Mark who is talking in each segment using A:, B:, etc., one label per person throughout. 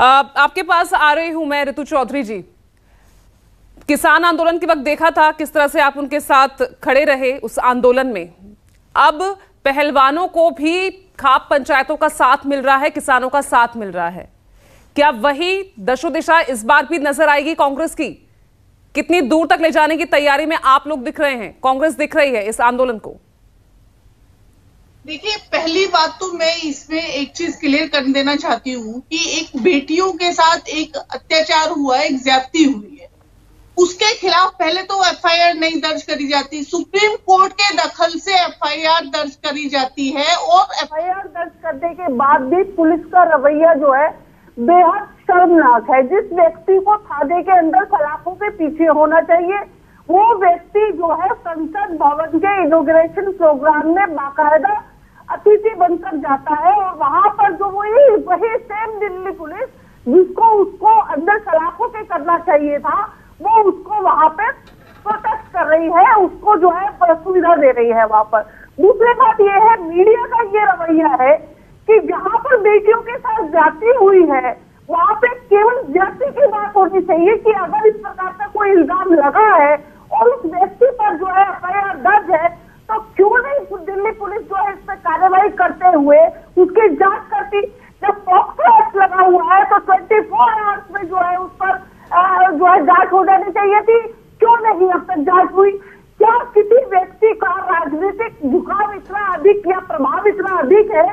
A: आपके पास आ रही हूँ मैं ऋतु चौधरी जी। किसान आंदोलन के वक्त देखा था किस तरह से आप उनके साथ खड़े रहे उस आंदोलन में। अब पहलवानों को भी खाप पंचायतों का साथ मिल रहा है, किसानों का साथ मिल रहा है। क्या वही दशो दिशा इस बार भी नज़र आएगी कांग्रेस की? कितनी दूर तक ले जाने की तैयारी में आप लोग दिख रहे हैं, कांग्रेस दिख रही है इस आंदोलन को?
B: देखिए, पहली बात तो मैं इसमें एक चीज़ क्लियर कर देना चाहती हूँ कि एक बेटियों के साथ एक अत्याचार हुआ है, एक ज्यादती हुई है। उसके खिलाफ पहले तो एफआईआर नहीं दर्ज करी जाती। सुप्रीम कोर्ट के दखल से एफआईआर दर्ज करी जाती है और एफआईआर दर्ज करने के बाद भी पुलिस का रवैया जो है, बेहद शर्मनाक है। जिस व्यक्ति को थाने के अंदर सलाखों के पीछे होना चाहिए, वो व्यक्ति जो है संसद भवन के इनोग्रेशन प्रोग्राम में बाकायदा अतिथि बनकर जाता है और वहाँ पर जो वही वही सेम दिल्ली पुलिस जिसको उसको अंदर सलाखों के करना चाहिए था, वो उसको वहाँ पे प्रोटेक्ट कर रही है, उसको जो है सुविधा दे रही है वहाँ पर। दूसरी बात ये है मीडिया का ये रवैया है कि जहाँ पर बेटियों के साथ जाती हुई है, वहाँ पे केवल जाति की बात होनी चाहिए कि अगर इस प्रकार का कोई इल्ज़ाम लगा है और उस व्यक्ति पर जो है एफ़ दर्ज है तो क्यों नहीं दिल्ली पुलिस जो है इस पर कार्रवाई करते हुए उसकी जाँच करती। जब पॉक्सो एक्ट लगा हुआ है तो ट्वेंटी फोर आवर्स में जो है उस पर जो है जाँच हो जानी चाहिए थी। क्यों नहीं अब तक जाँच हुई? क्या किसी व्यक्ति का राजनीतिक झुकाव इतना अधिक या प्रभाव इतना अधिक है?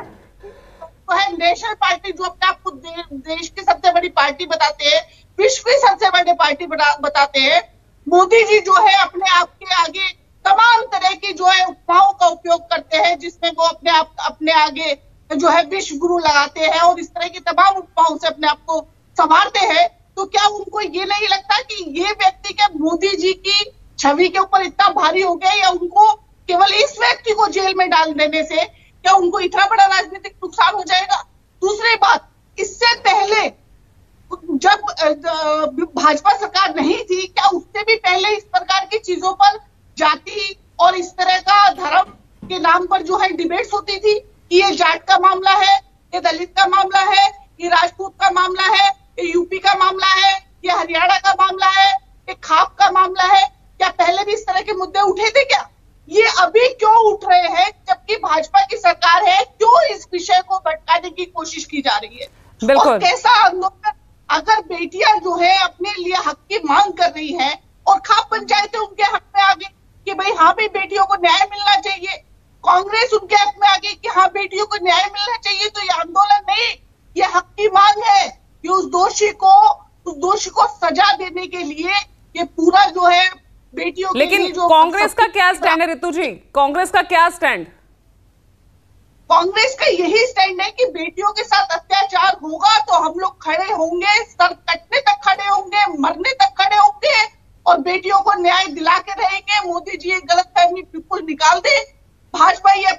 B: तो है नेशनल पार्टी जो अपने आपको दे, देश की सबसे बड़ी पार्टी बताते हैं विश्व की सबसे बड़ी पार्टी बताते हैं। मोदी जी जो है अपने आप के आगे तमाम तरह की जो है उपमाओं का उपयोग करते हैं, जिसमें वो अपने आप, अपने आगे जो है विश्व गुरु लगाते हैं और इस तरह की तमाम उपमाओं से अपने आप को संवारते हैं। तो क्या उनको ये नहीं लगता कि ये व्यक्ति के मोदी जी की छवि के ऊपर इतना भारी हो गया या उनको केवल इस व्यक्ति को जेल में डाल देने से क्या उनको इतना बड़ा राजनीतिक नुकसान हो जाएगा? दूसरी बात, इससे पहले जब भाजपा सरकार नहीं थी, क्या उससे भी पहले इस प्रकार की चीज़ों पर जाति और इस तरह का धर्म के नाम पर जो है डिबेट्स होती थी कि ये जाट का मामला है ये दलित का मामला है ये राजपूत का मामला है ये यूपी का मामला है ये हरियाणा का मामला है ये खाप का मामला है। क्या पहले भी इस तरह के मुद्दे उठे थे क्या? ये अभी क्यों उठ रहे हैं जबकि भाजपा की सरकार है क्यों इस विषय को भटकाने की कोशिश की जा रही है? और कैसा आंदोलन अगर बेटियाँ जो है अपने लिए हक की मांग कर रही है और खाप पंचायतें उनके हक में आ गई कि भाई हाँ भी बेटियों को न्याय मिलना चाहिए कांग्रेस उनके हक में आ गई कि हाँ बेटियों को न्याय मिलना चाहिए तो ये आंदोलन नहीं ये हक की मांग है कि उस दोषी को उस दोषी को सजा देने के लिए ये पूरा जो है बेटियों
A: लेकिन जो कांग्रेस का क्या स्टैंड है ऋतु जी कांग्रेस का क्या स्टैंड
B: कांग्रेस का यही स्टैंड है कि बेटियों के साथ अत्याचार होगा तो हम लोग खड़े होंगे सर कटने तक खड़े होंगे मरने तक खड़े होंगे और बेटियों को न्याय दिला के रहेंगे मोदी जी ये गलत फहमी बिल्कुल निकाल दे भाजपा ये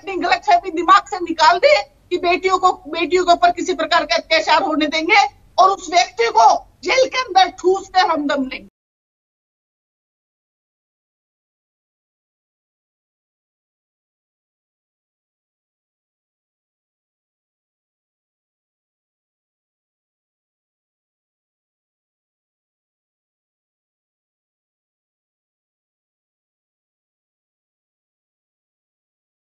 B: अपनी दिमाग से निकाल दे कि बेटियों को, बेटियों के ऊपर किसी प्रकार का अत्याचार होने देंगे और उस व्यक्ति को जेल के अंदर ठूस कर हम दम लेंगे